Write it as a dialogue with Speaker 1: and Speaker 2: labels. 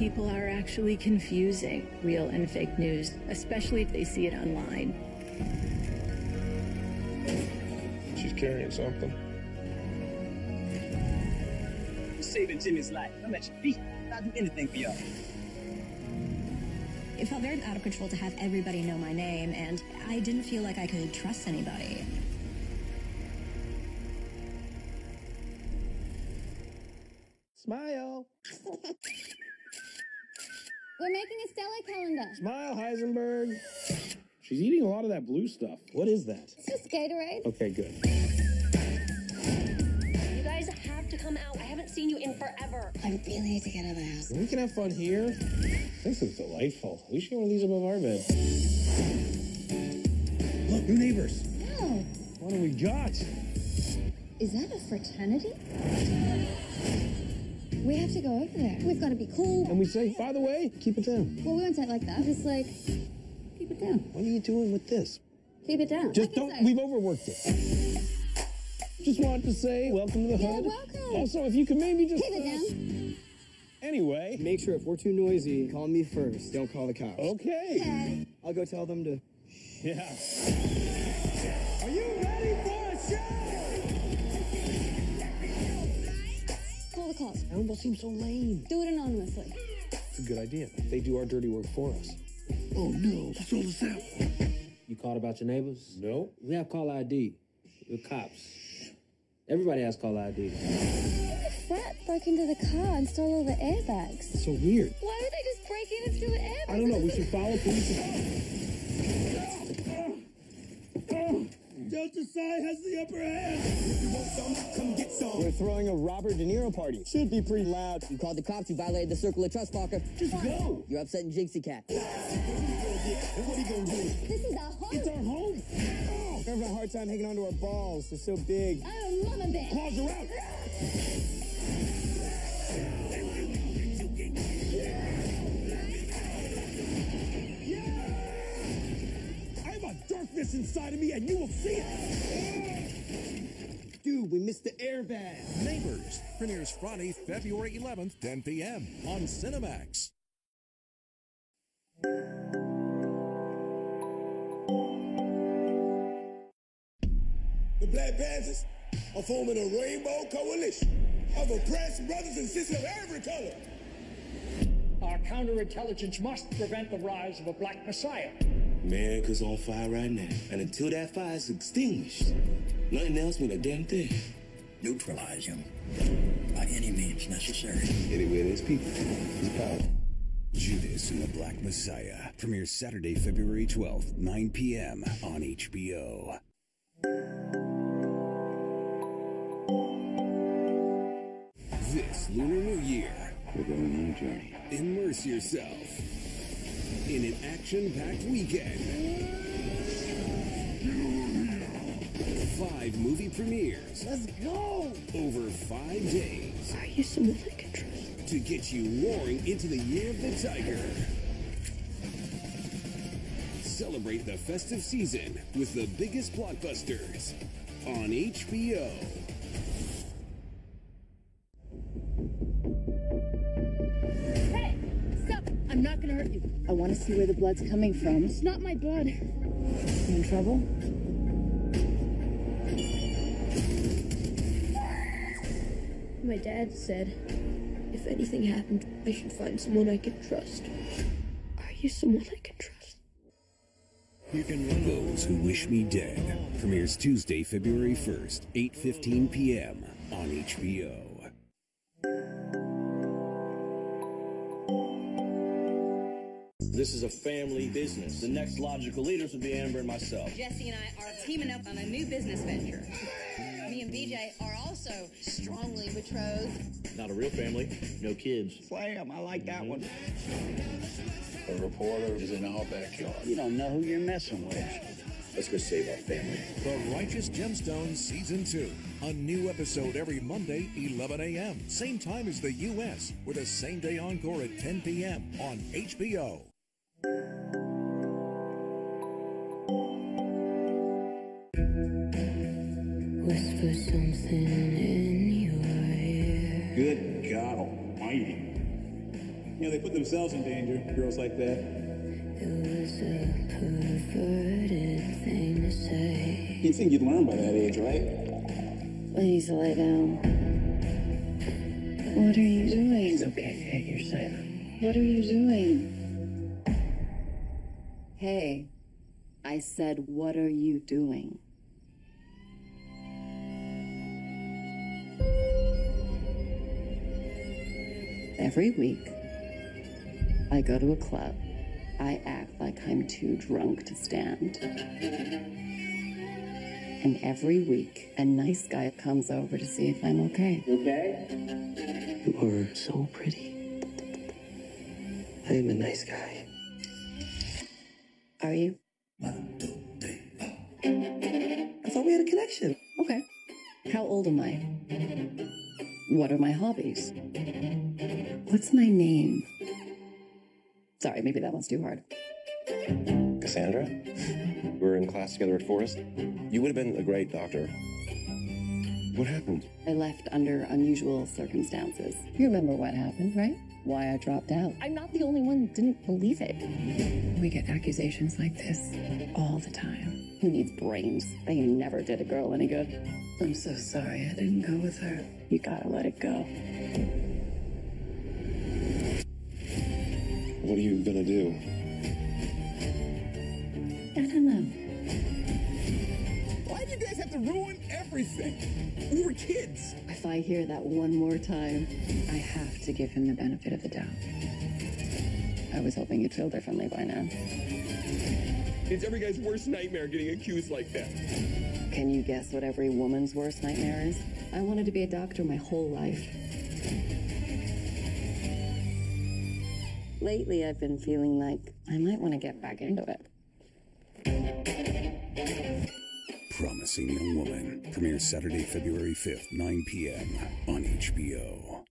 Speaker 1: people are actually confusing real and fake news, especially if they see it online.
Speaker 2: She's carrying something.
Speaker 3: You're saving Jimmy's life. I'm at your feet. I'll do anything for y'all.
Speaker 4: It felt very out of control to have everybody know my name, and I didn't feel like I could trust anybody.
Speaker 5: Smile.
Speaker 6: We're making a Stella calendar.
Speaker 5: Smile, Heisenberg. She's eating a lot of that blue stuff. What is that?
Speaker 6: It's just Gatorade.
Speaker 5: Okay, good.
Speaker 7: You guys have to come out. I haven't seen you in forever.
Speaker 6: I really need to get out of the house.
Speaker 5: We can have fun here. This is delightful. We should get one of these above our bed. Look, new neighbors.
Speaker 6: Oh,
Speaker 5: What do we got?
Speaker 6: is that a fraternity? We have to go over there. We've got to be cool.
Speaker 5: And we say, by the way, keep it down.
Speaker 6: Well, we won't say it like that. Just like, keep it down.
Speaker 5: What are you doing with this?
Speaker 6: Keep it down.
Speaker 5: Just don't.
Speaker 6: say.
Speaker 5: We've overworked it. Just wanted to say, welcome to the
Speaker 6: You're
Speaker 5: hood.
Speaker 6: welcome.
Speaker 5: Also, if you could maybe just.
Speaker 6: Keep it
Speaker 5: uh,
Speaker 6: down.
Speaker 5: Anyway.
Speaker 8: Make sure if we're too noisy, call me first. Don't call the cops.
Speaker 5: Okay.
Speaker 6: Okay.
Speaker 8: I'll go tell them to.
Speaker 5: Yeah.
Speaker 6: The cops.
Speaker 5: That almost seems so lame.
Speaker 6: Do it anonymously.
Speaker 5: It's a good idea. They do our dirty work for us. Oh no, let's roll this out.
Speaker 9: You called about your neighbors?
Speaker 5: No.
Speaker 9: We have call ID. We're cops. Everybody has call ID.
Speaker 6: The frat broke into the car and stole all the airbags.
Speaker 5: So weird.
Speaker 6: Why would they just break in and steal the airbags?
Speaker 5: I don't know. We should follow police. Delta Psi has the upper hand.
Speaker 8: We're throwing a Robert De Niro party. Should be pretty loud.
Speaker 10: You called the cops, you violated the circle of trust, Parker.
Speaker 5: Just go.
Speaker 10: You're upsetting Jinxie Cat. And what are you gonna do?
Speaker 6: This is our home.
Speaker 5: It's our home.
Speaker 8: We're having a hard time hanging onto our balls. They're so big.
Speaker 6: I'm a mama bear.
Speaker 5: Claws are out. I have a darkness inside of me, and you will see it.
Speaker 8: Dude, we missed the airbag.
Speaker 11: Neighbors premieres Friday, February 11th, 10 p.m. on Cinemax.
Speaker 2: The Black Panthers are forming a rainbow coalition of oppressed brothers and sisters of every color.
Speaker 12: Our counterintelligence must prevent the rise of a black messiah.
Speaker 13: America's on fire right now, and until that fire is extinguished, nothing else means a damn thing.
Speaker 14: Neutralize him by any means necessary.
Speaker 13: Anyway, there's people. There's power.
Speaker 15: Judas and the Black Messiah premieres Saturday, February 12th, 9 p.m. on HBO. This Lunar New Year,
Speaker 13: We're going on a journey.
Speaker 15: immerse yourself in an action-packed weekend. Five movie premieres.
Speaker 5: Let's go.
Speaker 15: Over five days.
Speaker 1: Are you I can trust?
Speaker 15: to get you roaring into the year of the tiger. Celebrate the festive season with the biggest blockbusters on HBO.
Speaker 6: I'm not gonna hurt you. I want to see where the blood's coming from. It's not my blood. You in trouble?
Speaker 1: My dad said, if anything happened, I should find someone I can trust. Are you someone I can trust?
Speaker 15: You can run Those Who Wish Me Dead premieres Tuesday, February 1st, 8:15 p.m. on HBO.
Speaker 16: This is a family mm-hmm. business. The next logical leaders would be Amber and myself.
Speaker 17: Jesse and I are teaming up on a new business venture. Me and BJ are also strongly betrothed.
Speaker 16: Not a real family, no kids.
Speaker 8: Slam, I like that mm-hmm. one.
Speaker 2: A reporter is in our backyard.
Speaker 8: You don't know who you're messing with.
Speaker 16: Let's go save our family.
Speaker 11: The Righteous Gemstones Season 2. A new episode every Monday, 11 a.m. Same time as the U.S. with a same day encore at 10 p.m. on HBO.
Speaker 1: Whisper something in your ear.
Speaker 2: Good God Almighty.
Speaker 18: You know, they put themselves in danger, girls like that.
Speaker 1: It was a perverted thing to say.
Speaker 18: You'd think you'd learn by that age, right?
Speaker 6: Please lay down. What are you doing?
Speaker 14: It's okay, hey, you're safe.
Speaker 6: What are you doing? Hey, I said, what are you doing? Every week, I go to a club. I act like I'm too drunk to stand. And every week, a nice guy comes over to see if I'm okay.
Speaker 18: You okay?
Speaker 5: You are so pretty. I am a nice guy.
Speaker 6: Are you?
Speaker 5: I thought we had a connection.
Speaker 6: Okay. How old am I? What are my hobbies? What's my name? Sorry, maybe that one's too hard.
Speaker 19: Cassandra? We were in class together at Forest. You would have been a great doctor. What happened?
Speaker 6: I left under unusual circumstances. You remember what happened, right? Why I dropped out. I'm not the only one that didn't believe it. We get accusations like this all the time. Who needs brains? They never did a girl any good. I'm so sorry I didn't go with her. You gotta let it go.
Speaker 19: What are you gonna do?
Speaker 6: I don't know.
Speaker 2: You guys have to ruin everything? We were kids.
Speaker 6: If I hear that one more time, I have to give him the benefit of the doubt. I was hoping you'd feel differently by now.
Speaker 2: It's every guy's worst nightmare getting accused like that.
Speaker 6: Can you guess what every woman's worst nightmare is? I wanted to be a doctor my whole life. Lately, I've been feeling like I might want to get back into it.
Speaker 15: Promising Young Woman premieres Saturday, February 5th, 9 p.m. on HBO.